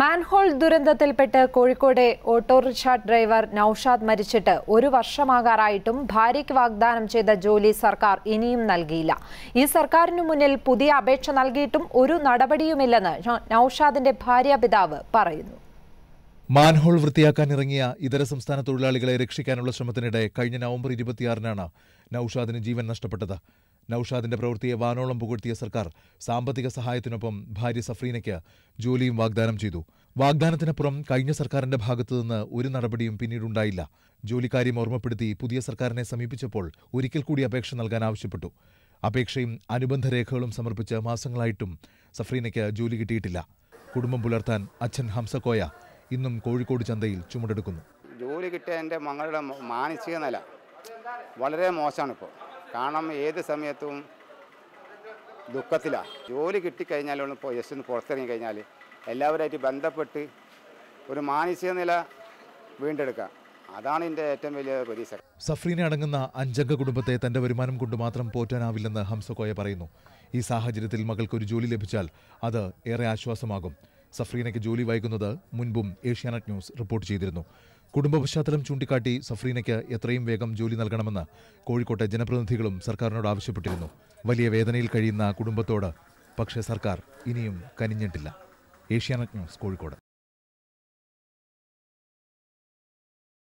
Manhole ദുരന്തത്തിൽപ്പെട്ട് Kozhikode auto rickshaw driver Naushad മരിച്ചിട്ട് ഒരു വർഷമാകാറായിട്ടും ഭാര്യയ്ക്ക് വാഗ്ദാനം ചെയ്ത ജോലി സർക്കാർ ഇനിയും നൽകിയില്ല. ഈ സർക്കാരിനു മുന്നിൽ പുതിയ അപേക്ഷ നൽകിയിട്ടും ഒരു നടപടിയുമില്ലെന്ന് നൌഷാദിന്റെ ഭാര്യ പിതാവ് പറയുന്നു. മാൻഹോൾ വൃത്തിയാക്കാൻ ഇറങ്ങിയ ഇതര സംസ്ഥാന തൊഴിലാളികളെ രക്ഷിക്കാനുള്ള ശ്രമത്തിനിടെ കഴിഞ്ഞ നവംബർ ഇരുപത്തിയാറിനാണ് നൌഷാദിന് ജീവൻ നഷ്ടപ്പെട്ടത്. നൌഷാദിന്റെ പ്രവൃത്തിയെ വാനോളം പുകഴ്ത്തിയ സർക്കാർ സാമ്പത്തിക സഹായത്തിനൊപ്പം ഭാര്യ സഫ്രീനയ്ക്ക് ജോലിയും വാഗ്ദാനം ചെയ്തു. വാഗ്ദാനത്തിനപ്പുറം കഴിഞ്ഞ സർക്കാരിന്റെ ഭാഗത്തുനിന്ന് ഒരു നടപടിയും പിന്നീടുണ്ടായില്ല. ജോലിക്കാര്യം ഓർമ്മപ്പെടുത്തി പുതിയ സർക്കാരിനെ സമീപിച്ചപ്പോൾ ഒരിക്കൽ കൂടി അപേക്ഷ നൽകാൻ ആവശ്യപ്പെട്ടു. അപേക്ഷയും അനുബന്ധ രേഖകളും സമർപ്പിച്ച് മാസങ്ങളായിട്ടും സഫ്രീനയ്ക്ക് ജോലി കിട്ടിയിട്ടില്ല. കുടുംബം പുലർത്താൻ അച്ഛൻ ഹംസക്കോയ ഇന്നും കോഴിക്കോട് ചന്തയിൽ ചുമടെടുക്കുന്നു. ജോലി കിട്ടിയ എന്റെ മകളുടെ മാനസിക നില വളരെ മോശമാണ് ഇപ്പോൾ കാരണം ഏത് സമയത്തും ദുഃഖത്തിലാണ്. ജോലി ഇപ്പോൾ ജസ്റ്റ് ഒന്ന് പുറത്തിറങ്ങി കഴിഞ്ഞാൽ എല്ലാവരുമായിട്ട് ബന്ധപ്പെട്ട് ഒരു മാനസിക നില വീണ്ടെടുക്കുക അതാണ് എന്റെ ഏറ്റവും വലിയ പ്രതീക്ഷ. സഫ്രീനെ അടങ്ങുന്ന അഞ്ചംഗ കുടുംബത്തെ തന്റെ വരുമാനം കൊണ്ട് മാത്രം പോറ്റാനാവില്ലെന്ന് ഹംസക്കോയ പറയുന്നു. ഈ സാഹചര്യത്തിൽ മകൾക്ക് ഒരു ജോലി ലഭിച്ചാൽ അത് ഏറെ ആശ്വാസമാകും. സഫ്രീനയ്ക്ക് ജോലി വൈകുന്നത് മുൻപും ഏഷ്യാനെറ്റ് ന്യൂസ് റിപ്പോർട്ട് ചെയ്തിരുന്നു. കുടുംബ പശ്ചാത്തലം ചൂണ്ടിക്കാട്ടി സഫ്രീനയ്ക്ക് എത്രയും വേഗം ജോലി നൽകണമെന്ന് കോഴിക്കോട്ടെ ജനപ്രതിനിധികളും സർക്കാരിനോട് ആവശ്യപ്പെട്ടിരുന്നു. വലിയ വേദനയിൽ കഴിയുന്ന കുടുംബത്തോട് പക്ഷേ സർക്കാർ ഇനിയും കനിഞ്ഞിട്ടില്ല. ഏഷ്യാനെറ്റ് ന്യൂസ് കോഴിക്കോട്.